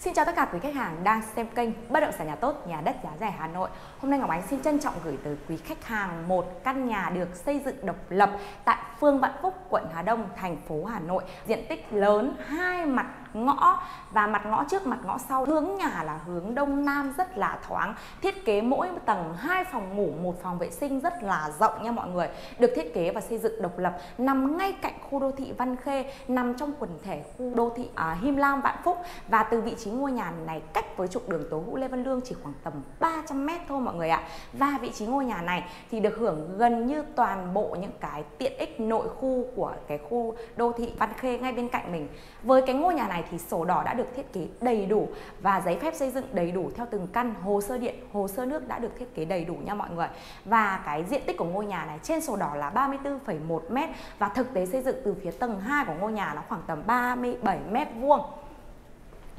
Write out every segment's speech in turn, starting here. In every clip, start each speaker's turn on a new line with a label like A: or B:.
A: Xin chào tất cả quý khách hàng đang xem kênh Bất động sản nhà tốt, nhà đất giá rẻ Hà Nội. Hôm nay Ngọc Ánh xin trân trọng gửi tới quý khách hàng một căn nhà được xây dựng độc lập tại phường Vạn Phúc, quận Hà Đông, thành phố Hà Nội. Diện tích lớn, hai mặt ngõ và mặt ngõ trước mặt ngõ sau. Hướng nhà là hướng đông nam rất là thoáng. Thiết kế mỗi tầng hai phòng ngủ một phòng vệ sinh rất là rộng nha mọi người. Được thiết kế và xây dựng độc lập nằm ngay cạnh khu đô thị Văn Khê nằm trong quần thể khu đô thị à, Him Lam Vạn Phúc. Và từ vị trí ngôi nhà này cách với trục đường Tố Hữu Lê Văn Lương chỉ khoảng tầm 300 m thôi mọi người ạ. Và vị trí ngôi nhà này thì được hưởng gần như toàn bộ những cái tiện ích nội khu của cái khu đô thị Văn Khê ngay bên cạnh mình. Với cái ngôi nhà này thì sổ đỏ đã được thiết kế đầy đủ và giấy phép xây dựng đầy đủ theo từng căn hồ sơ điện hồ sơ nước đã được thiết kế đầy đủ nha mọi người và cái diện tích của ngôi nhà này trên sổ đỏ là 34,1 m và thực tế xây dựng từ phía tầng 2 của ngôi nhà nó khoảng tầm 37 m vuông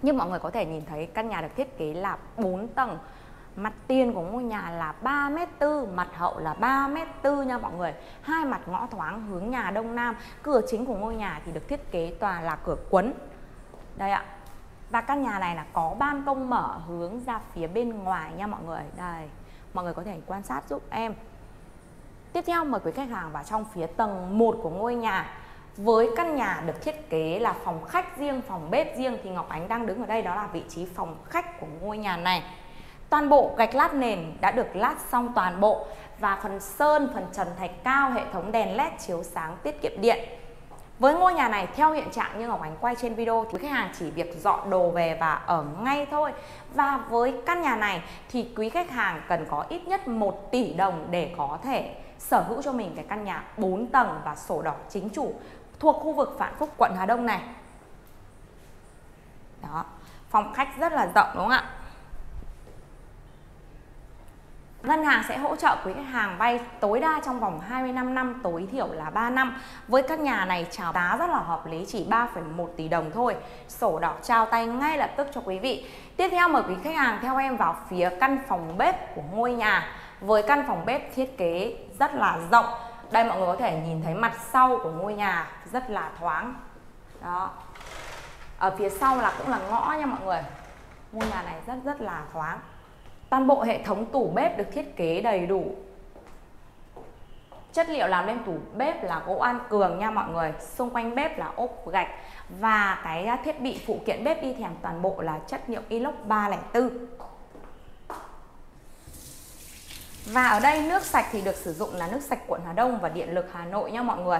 A: như mọi người có thể nhìn thấy căn nhà được thiết kế là 4 tầng Mặt tiền của ngôi nhà là 3m4, mặt hậu là 3m4 nha mọi người. Hai mặt ngõ thoáng hướng nhà đông nam. Cửa chính của ngôi nhà thì được thiết kế toàn là cửa quấn. Đây ạ. Và căn nhà này là có ban công mở hướng ra phía bên ngoài nha mọi người. Đây. Mọi người có thể quan sát giúp em. Tiếp theo mời quý khách hàng vào trong phía tầng 1 của ngôi nhà. Với căn nhà được thiết kế là phòng khách riêng, phòng bếp riêng thì Ngọc Ánh đang đứng ở đây đó là vị trí phòng khách của ngôi nhà này. Toàn bộ gạch lát nền đã được lát xong toàn bộ và phần sơn, phần trần thạch cao, hệ thống đèn led chiếu sáng tiết kiệm điện. Với ngôi nhà này theo hiện trạng như Ngọc Ánh quay trên video thì khách hàng chỉ việc dọn đồ về và ở ngay thôi. Và với căn nhà này thì quý khách hàng cần có ít nhất 1 tỷ đồng để có thể sở hữu cho mình cái căn nhà 4 tầng và sổ đỏ chính chủ thuộc khu vực Vạn Phúc quận Hà Đông này. Đó, phòng khách rất là rộng đúng không ạ? Ngân hàng sẽ hỗ trợ quý khách hàng vay tối đa trong vòng 25 năm, tối thiểu là 3 năm. Với căn nhà này chào giá rất là hợp lý, chỉ 3,1 tỷ đồng thôi. Sổ đỏ trao tay ngay lập tức cho quý vị. Tiếp theo mời quý khách hàng theo em vào phía căn phòng bếp của ngôi nhà. Với căn phòng bếp thiết kế rất là rộng. Đây mọi người có thể nhìn thấy mặt sau của ngôi nhà rất là thoáng. Đó. Ở phía sau là cũng là ngõ nha mọi người. Ngôi nhà này rất rất là thoáng. Toàn bộ hệ thống tủ bếp được thiết kế đầy đủ. Chất liệu làm nên tủ bếp là gỗ an cường nha mọi người. Xung quanh bếp là ốp gạch. Và cái à, thiết bị phụ kiện bếp đi kèm toàn bộ là chất liệu inox 304 Và ở đây nước sạch thì được sử dụng là nước sạch quận Hà Đông và điện lực Hà Nội nha mọi người.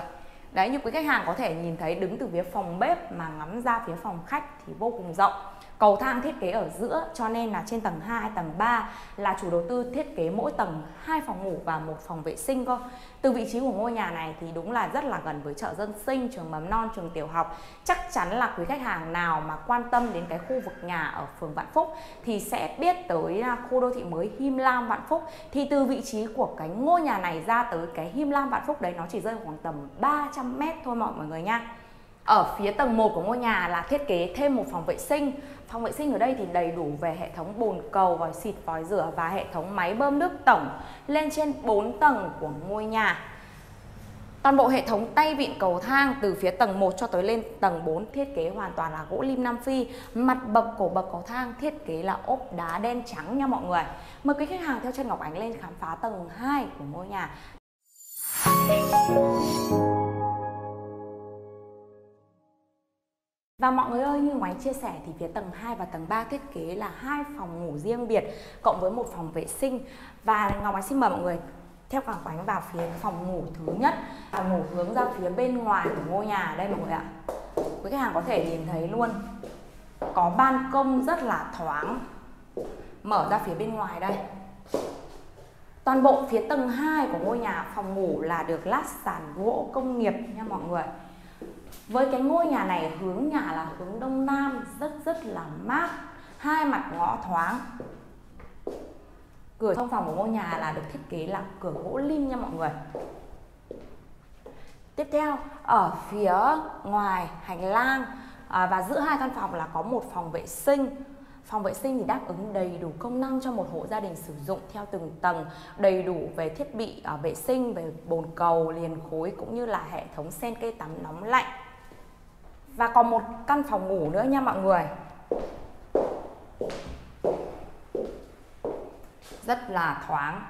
A: Đấy, như quý khách hàng có thể nhìn thấy đứng từ phía phòng bếp mà ngắm ra phía phòng khách thì vô cùng rộng. Cầu thang thiết kế ở giữa cho nên là trên tầng 2, tầng 3 là chủ đầu tư thiết kế mỗi tầng hai phòng ngủ và một phòng vệ sinh cơ. Từ vị trí của ngôi nhà này thì đúng là rất là gần với chợ dân sinh, trường mầm non, trường tiểu học. Chắc chắn là quý khách hàng nào mà quan tâm đến cái khu vực nhà ở phường Vạn Phúc thì sẽ biết tới à, khu đô thị mới Him Lam Vạn Phúc. Thì từ vị trí của cái ngôi nhà này ra tới cái Him Lam Vạn Phúc đấy nó chỉ rơi khoảng tầm 300 mét thôi mọi người nha. Ở phía tầng 1 của ngôi nhà là thiết kế thêm một phòng vệ sinh. Phòng vệ sinh ở đây thì đầy đủ về hệ thống bồn cầu, vòi xịt, vòi rửa và hệ thống máy bơm nước tổng lên trên 4 tầng của ngôi nhà. Toàn bộ hệ thống tay vịn cầu thang từ phía tầng 1 cho tới lên tầng 4 thiết kế hoàn toàn là gỗ lim Nam Phi. Mặt bậc cổ bậc cầu thang thiết kế là ốp đá đen trắng nha mọi người. Mời quý khách hàng theo chân Ngọc Ánh lên khám phá tầng 2 của ngôi nhà. Và mọi người ơi, như Ngoánh chia sẻ thì phía tầng 2 và tầng 3 thiết kế là hai phòng ngủ riêng biệt cộng với một phòng vệ sinh. Và Ngọc Ánh xin mời mọi người theo Ngọc Quánh vào phía phòng ngủ thứ nhất, phòng ngủ hướng ra phía bên ngoài của ngôi nhà đây mọi người ạ. Quý khách hàng có thể nhìn thấy luôn có ban công rất là thoáng mở ra phía bên ngoài đây. Toàn bộ phía tầng 2 của ngôi nhà phòng ngủ là được lát sàn gỗ công nghiệp nha mọi người với cái ngôi nhà này hướng nhà là hướng đông nam rất rất là mát hai mặt ngõ thoáng. Cửa trong phòng của ngôi nhà là được thiết kế là cửa gỗ lim nha mọi người. Tiếp theo ở phía ngoài hành lang à, và giữa hai căn phòng là có một phòng vệ sinh. Phòng vệ sinh thì đáp ứng đầy đủ công năng cho một hộ gia đình sử dụng theo từng tầng, đầy đủ về thiết bị ở vệ sinh, về bồn cầu, liền khối cũng như là hệ thống sen cây tắm nóng lạnh. Và còn một căn phòng ngủ nữa nha mọi người. Rất là thoáng.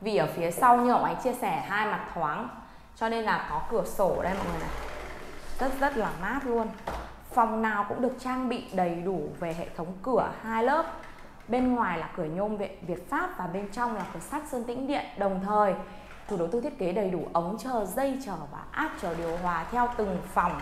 A: Vì ở phía sau như ông ấy chia sẻ hai mặt thoáng, cho nên là có cửa sổ đây mọi người này. Rất rất là mát luôn phòng nào cũng được trang bị đầy đủ về hệ thống cửa hai lớp. Bên ngoài là cửa nhôm Việt, Việt Pháp và bên trong là cửa sắt sơn tĩnh điện. Đồng thời chủ đầu tư thiết kế đầy đủ ống chờ dây chờ và áp chờ điều hòa theo từng phòng.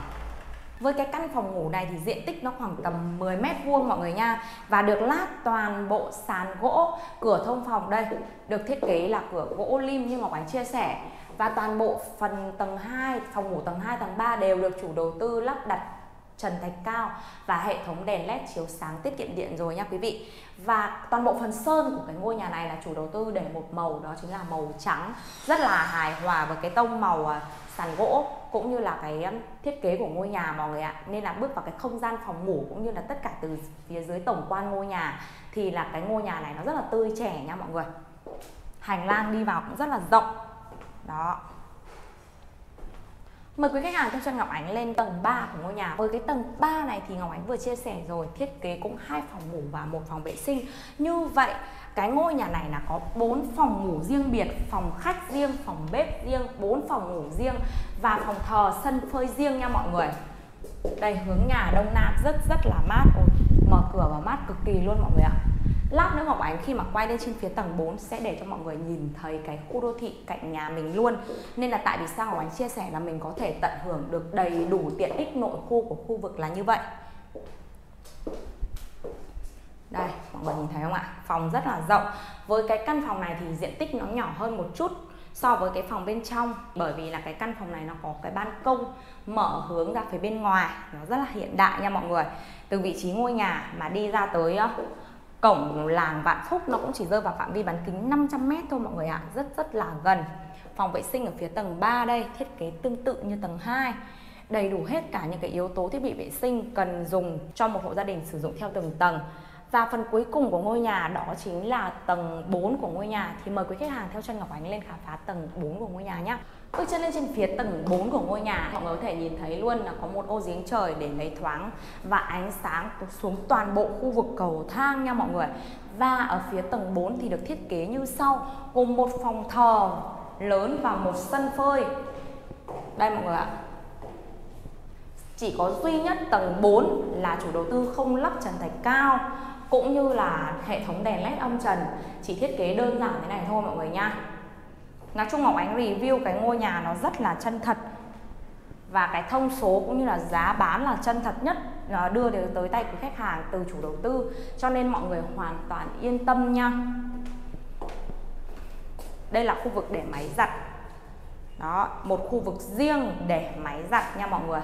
A: Với cái căn phòng ngủ này thì diện tích nó khoảng tầm 10 mét vuông mọi người nha. Và được lát toàn bộ sàn gỗ cửa thông phòng đây được thiết kế là cửa gỗ lim như Ngọc Ánh chia sẻ. Và toàn bộ phần tầng 2 phòng ngủ tầng 2 tầng 3 đều được chủ đầu tư lắp đặt trần thạch cao và hệ thống đèn led chiếu sáng tiết kiệm điện rồi nha quý vị. Và toàn bộ phần sơn của cái ngôi nhà này là chủ đầu tư để một màu, đó chính là màu trắng. Rất là hài hòa với cái tông màu à, sàn gỗ cũng như là cái thiết kế của ngôi nhà mọi người ạ. Nên là bước vào cái không gian phòng ngủ cũng như là tất cả từ phía dưới tổng quan ngôi nhà thì là cái ngôi nhà này nó rất là tươi trẻ nha mọi người. Hành lang đi vào cũng rất là rộng. Đó. Mời quý khách hàng theo chân Ngọc Ánh lên tầng 3 của ngôi nhà. Với cái tầng 3 này thì Ngọc Ánh vừa chia sẻ rồi, thiết kế cũng hai phòng ngủ và một phòng vệ sinh. Như vậy cái ngôi nhà này là có 4 phòng ngủ riêng biệt, phòng khách riêng, phòng bếp riêng, 4 phòng ngủ riêng và phòng thờ sân phơi riêng nha mọi người. Đây hướng nhà đông nam rất rất là mát. Ôi, mở cửa vào mát cực kỳ luôn mọi người ạ. Lát nữa Ngọc Ánh khi mà quay lên trên phía tầng 4 sẽ để cho mọi người nhìn thấy cái khu đô thị cạnh nhà mình luôn. Nên là tại vì sao Ngọc Ánh chia sẻ là mình có thể tận hưởng được đầy đủ tiện ích nội khu của khu vực là như vậy. Đây, mọi người nhìn thấy không ạ? Phòng rất là rộng. Với cái căn phòng này thì diện tích nó nhỏ hơn một chút so với cái phòng bên trong. Bởi vì là cái căn phòng này nó có cái ban công mở hướng ra phía bên ngoài. Nó rất là hiện đại nha mọi người. Từ vị trí ngôi nhà mà đi ra tới cổng làng Vạn Phúc nó cũng chỉ rơi vào phạm vi bán kính 500 m thôi mọi người ạ, rất rất là gần. Phòng vệ sinh ở phía tầng 3 đây thiết kế tương tự như tầng 2 đầy đủ hết cả những cái yếu tố thiết bị vệ sinh cần dùng cho một hộ gia đình sử dụng theo từng tầng. Và phần cuối cùng của ngôi nhà đó chính là tầng 4 của ngôi nhà thì mời quý khách hàng theo chân Ngọc Ánh lên khám phá tầng 4 của ngôi nhà nhé. Bước chân lên trên phía tầng 4 của ngôi nhà, mọi người có thể nhìn thấy luôn là có một ô giếng trời để lấy thoáng và ánh sáng xuống toàn bộ khu vực cầu thang nha mọi người. Và ở phía tầng 4 thì được thiết kế như sau, gồm một phòng thờ lớn và một sân phơi. Đây mọi người ạ. Chỉ có duy nhất tầng 4 là chủ đầu tư không lắp trần thạch cao cũng như là hệ thống đèn led âm trần, chỉ thiết kế đơn giản thế này thôi mọi người nha. Nói chung Ngọc Ánh review, cái ngôi nhà nó rất là chân thật. Và cái thông số cũng như là giá bán là chân thật nhất à, đưa đến tới tay của khách hàng từ chủ đầu tư. Cho nên mọi người hoàn toàn yên tâm nha. Đây là khu vực để máy giặt. Đó, một khu vực riêng để máy giặt nha mọi người.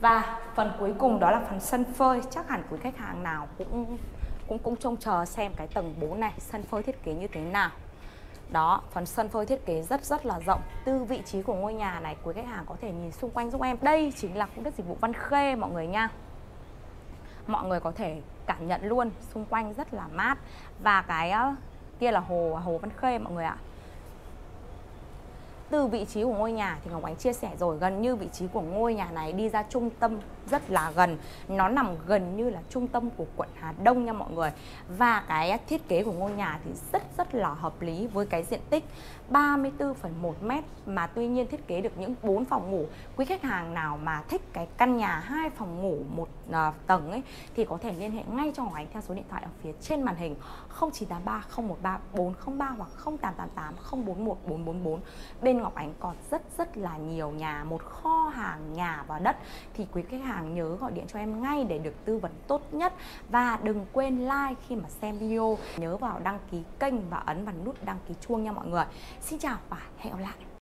A: Và phần cuối cùng đó là phần sân phơi. Chắc hẳn quý khách hàng nào cũng cũng cũng trông chờ xem cái tầng 4 này, sân phơi thiết kế như thế nào. Đó, phần sân phơi thiết kế rất rất là rộng. Từ vị trí của ngôi nhà này quý khách hàng có thể nhìn xung quanh giúp em. Đây chính là khu đất dịch vụ Văn Khê, mọi người nha. Mọi người có thể cảm nhận luôn, xung quanh rất là mát. Và cái ờ, kia là hồ hồ Văn Khê, mọi người ạ. Từ vị trí của ngôi nhà thì Ngọc Ánh chia sẻ rồi, gần như vị trí của ngôi nhà này đi ra trung tâm rất là gần. Nó nằm gần như là trung tâm của quận Hà Đông nha mọi người. Và cái thiết kế của ngôi nhà thì rất rất là hợp lý với cái diện tích 34 phần 1 mét. Mà tuy nhiên thiết kế được những 4 phòng ngủ. Quý khách hàng nào mà thích cái căn nhà hai phòng ngủ một uh, tầng ấy thì có thể liên hệ ngay cho Ngọc Ánh theo số điện thoại ở phía trên màn hình 0983 013 403 hoặc 0888 041 444 bên Ngọc Ánh còn rất rất là nhiều nhà một kho hàng nhà và đất. Thì quý khách hàng hàng nhớ gọi điện cho em ngay để được tư vấn tốt nhất. Và đừng quên like khi mà xem video. Nhớ vào đăng ký kênh và ấn vào nút đăng ký chuông nha mọi người. Xin chào và hẹn gặp lại.